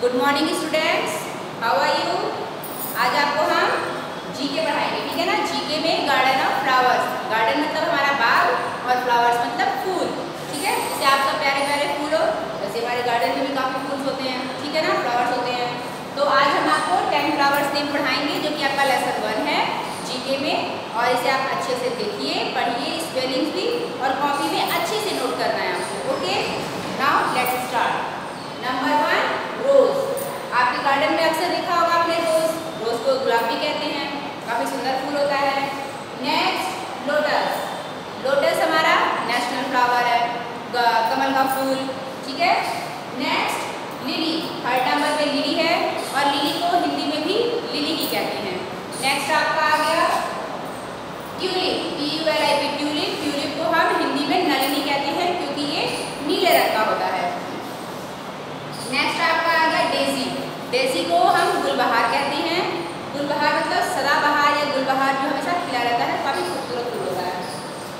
Good morning students how are you आज आपको हम जीके पढ़ाएँगे, ठीक है ना? जीके में गार्डन ऑफ़ फ्लावर्स गार्डन मतलब हमारा बाग और फ्लावर्स मतलब फूल, ठीक है? जैसे आप सब प्यारे प्यारे फूल हो, वैसे हमारे गार्डन में भी काफ़ी फूल होते हैं, ठीक है ना? फ्लावर्स होते हैं। तो आज हम आपको टेन फ्लावर्स नेम पढ़ाएँगे, जो कि आपका लेसन वन है जीके में। और इसे आप अच्छे से देखिए, पढ़िए स्पेलिंग्स भी और कॉपी में अच्छे से नोट करना है आपको okay now let's start number one rose अक्सर देखा होगा आपने रोज रोज को गुलाब कहते हैं। काफ़ी सुंदर फूल होता है। नेक्स्ट लोटस लोटस हमारा नेशनल फ्लावर है। कमल का फूल। ठीक है? नेक्स्ट लिली थर्ड नंबर पे लिली है और लिली को हिंदी में भी लिली ही कहते हैं। नेक्स्ट आपका आ गया। Tulip P U L I P tulip tulip को हम हिंदी में नलिनी कहते हैं क्योंकि ये नीले रंग का होता है नेक्स्ट आपका आ गया डेजी को हम गुलबहार कहते हैं। गुलबहार मतलब सदाबहार या गुलबहार जो हमेशा खिला रहता है, काफ़ी खूबसूरत फूल होता है।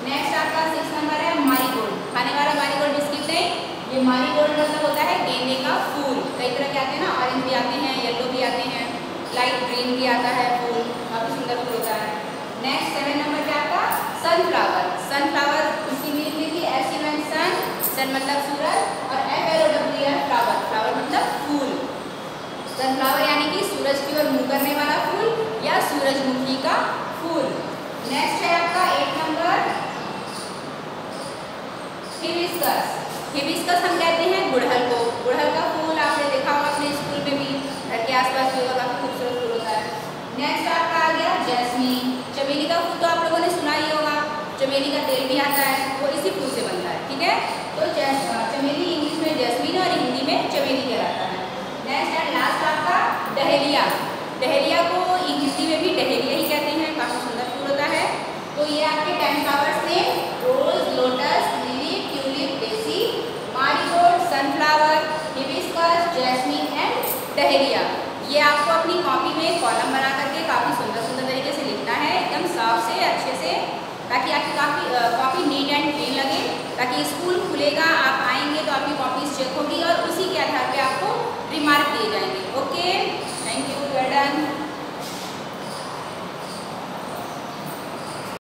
नेक्स्ट आपका सिक्स नंबर है मारीगोल्ड। खाने वाला मारीगोल्ड बिस्किट नहीं, ये मारीगोल्ड मतलब होता है गेंदे का फूल। कई तरह के आते हैं ना ऑरेंज भी आते हैं येलो भी आते हैं लाइट ग्रीन भी आता है फूल, काफ़ी सुंदर फूल होता है। नेक्स्ट सेवन नंबर पे आपका सनफ्लावर सनफ्लावर उसकी मीनिंग देखिए एस सन सन मतलब सूरज और F L O W L flower flower मतलब फूल सनफ्लावर यानी कि सूरज की ओर मुँह करने वाला फूल या सूरजमुखी का फूल। नेक्स्ट है आपका एक नंबर हिबिस्कस हिबिस्कस हम कहते हैं गुड़हल को। गुड़हल का फूल आपने देखा होगा अपने स्कूल में भी, घर के आसपास भी होगा, काफ़ी खूबसूरत फूल होता है। नेक्स्ट आपका आ गया जैस्मीन चमेली का फूल तो आप लोगों ने सुना ही होगा। चमेली का तेल भी आता है वो इसी फूल से बनता है ठीक है तो चमेली इंग्लिश में जैस्मीन और हिंदी में चमेली कहलाता है नेक्स्ट एंड लास्ट आपका डहेलिया डहेलिया को हिंदी में भी डहेलिया ही कहते हैं, काफ़ी सुंदर फूल होता है। तो ये आपके टेन फ्लावर्स थे rose lotus lily tulip daisy marigold sunflower hibiscus jasmine and dahlia ये आपको अपनी कॉपी में कॉलम बना करके काफ़ी सुंदर सुंदर तरीके से लिखना है, एकदम साफ़ से, अच्छे से, ताकि आपकी काफ़ी कॉपी नीट एंड क्लीन लगे, ताकि स्कूल